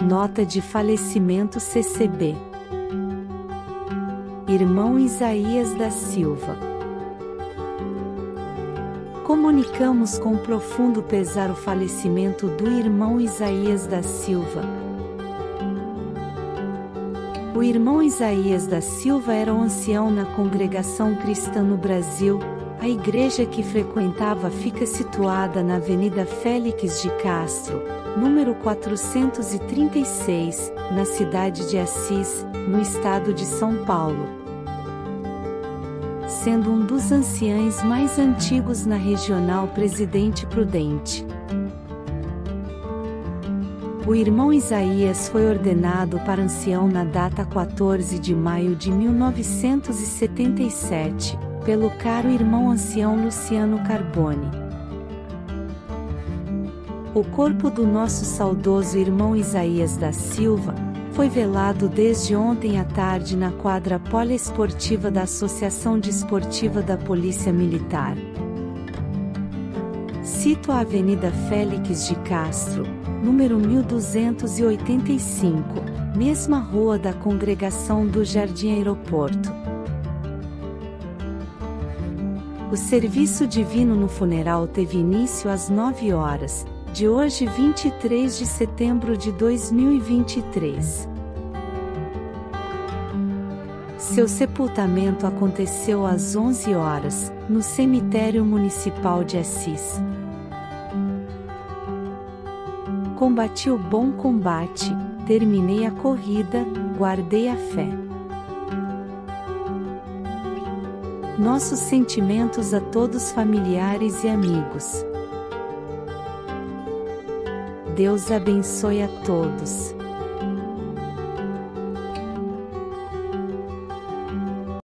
Nota de falecimento CCB. Irmão Isaías da Silva. Comunicamos com profundo pesar o falecimento do irmão Isaías da Silva. O irmão Isaías da Silva era um ancião na congregação cristã no Brasil, a igreja que frequentava fica situada na Avenida Félix de Castro, número 436, na cidade de Assis, no estado de São Paulo. Sendo um dos anciães mais antigos na regional Presidente Prudente. O irmão Isaías foi ordenado para ancião na data 14 de maio de 1977 pelo caro irmão ancião Luciano Carbone. O corpo do nosso saudoso irmão Isaías da Silva foi velado desde ontem à tarde na quadra poliesportiva da Associação Desportiva da Polícia Militar. Cito a Avenida Félix de Castro, número 1285, mesma rua da congregação do Jardim Aeroporto. O serviço divino no funeral teve início às 9 horas, de hoje 23 de setembro de 2023. Seu sepultamento aconteceu às 11 horas, no cemitério municipal de Assis. Combati o bom combate, terminei a corrida, guardei a fé. Nossos sentimentos a todos familiares e amigos. Deus abençoe a todos.